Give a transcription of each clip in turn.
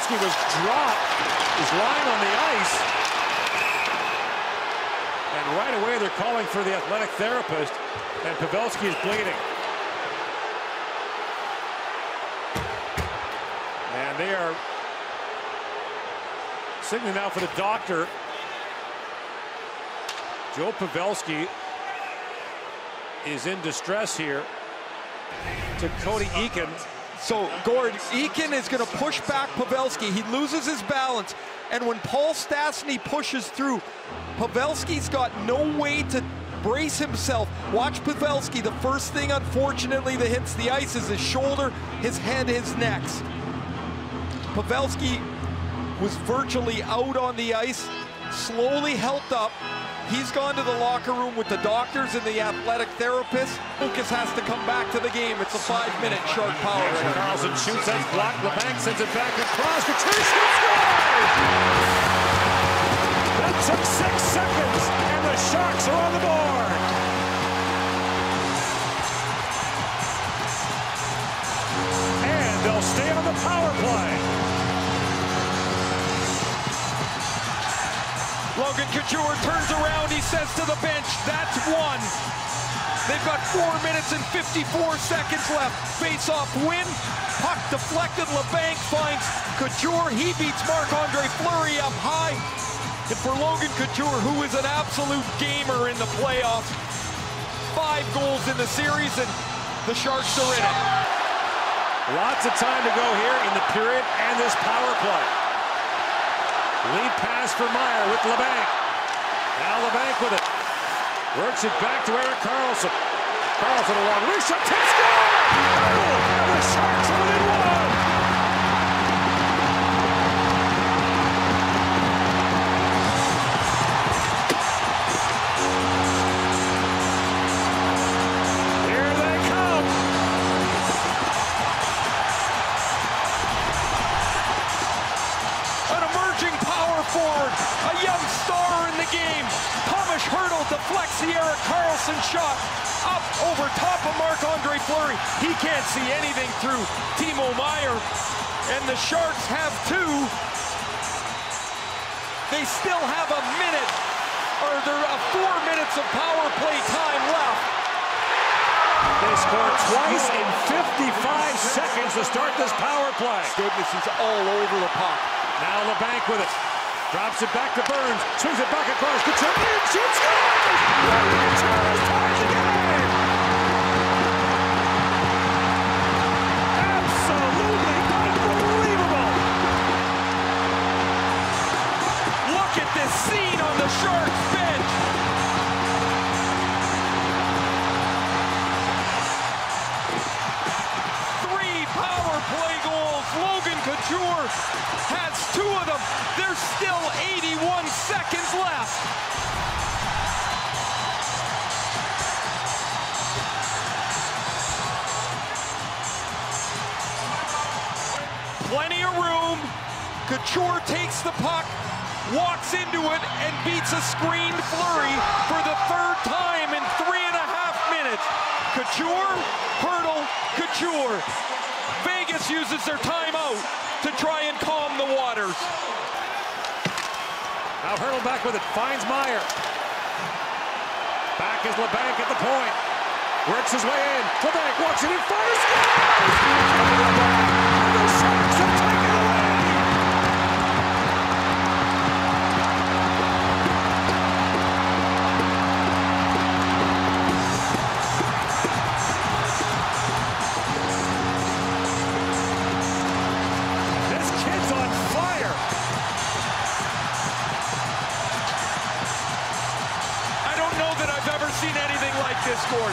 Pavelski was dropped. He's lying on the ice. And right away they're calling for the athletic therapist. And Pavelski is bleeding. And they are signaling now for the doctor. Joe Pavelski is in distress here to Cody Eakin. So, Gord, Eakin is going to push back Pavelski. He loses his balance. And when Paul Stastny pushes through, Pavelski's got no way to brace himself. Watch Pavelski. The first thing, unfortunately, that hits the ice is his shoulder, his head, his neck. Pavelski was virtually out on the ice, slowly helped up, He's gone to the locker room with the doctors and the athletic therapist. Lucas has to come back to the game. It's a five-minute Shark power. Erik Karlsson shoots, that's blocked. Labanc sends it back across. Patricia scores! That took six seconds, and the Sharks are on the board. And they'll stay on the power play. Logan Couture turns around. He says to the bench, that's one. They've got four minutes and 54 seconds left. Face-off win. Puck deflected. Labanc finds Couture. He beats Marc-Andre Fleury up high. And for Logan Couture, who is an absolute gamer in the playoffs, five goals in the series, and the Sharks are in it. Lots of time to go here in the period and this power play. Lead pass for Meier with Labanc. Now Labanc with it. Works it back to Erik Karlsson. Karlsson along. Reshot. Score! Oh, the Sharks are within one. deflects the Erik Karlsson shot up over top of Marc-Andre Fleury. He can't see anything through Timo Meier. And the Sharks have two. They still have a minute, or there are four minutes of power play time left. They scored twice in 55 seconds to start this power play. Goodness, he's all over the puck. Now Labanc with it. Drops it back to Burns. Swings it back across. the in. Shoots. Scores! ties the game. Still 81 seconds left. Plenty of room. Couture takes the puck, walks into it, and beats a screened Fleury for the third time in three and a half minutes. Couture, Hertl, Couture. Vegas uses their timeout to try and calm the waters. Now Hertl back with it, finds Meier. Back is Labanc at the point. Works his way in. Labanc walks it in, fires, Gord,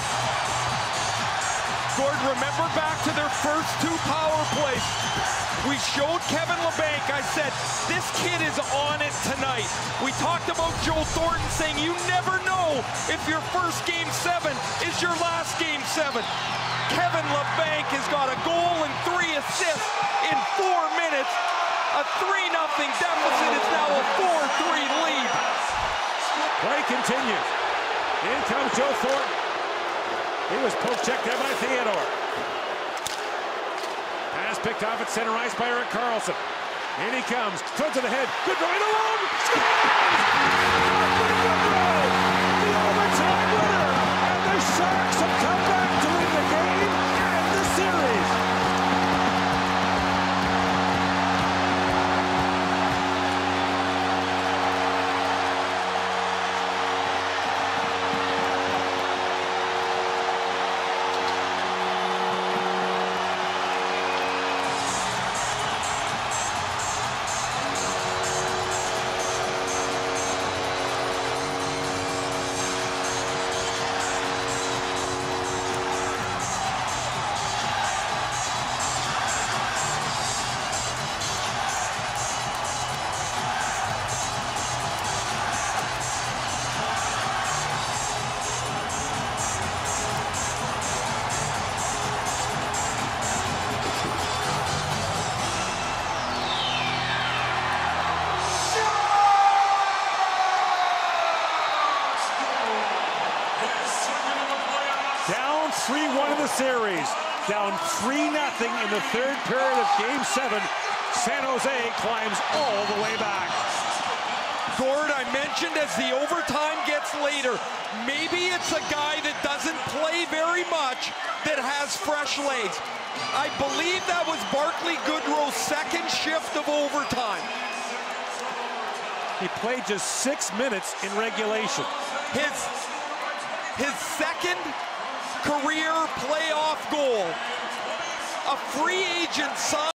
remember back to their first two power plays. We showed Kevin Labanc, I said, this kid is on it tonight. We talked about Joe Thornton saying you never know if your first game seven is your last game seven. Kevin Labanc has got a goal and three assists in four minutes. A 3-0 deficit is now a 4-3 lead. Play continues. In comes Joe Thornton. He was poke checked there by Theodore. Pass picked off at center ice by Erik Karlsson. In he comes, front to the head, good right along, 3-1 in the series. Down 3-0 in the third period of Game 7. San Jose climbs all the way back. Gord, I mentioned as the overtime gets later, maybe it's a guy that doesn't play very much that has fresh legs. I believe that was Barclay Goodrow's second shift of overtime. He played just six minutes in regulation. His, his second career playoff goal. A free agent signed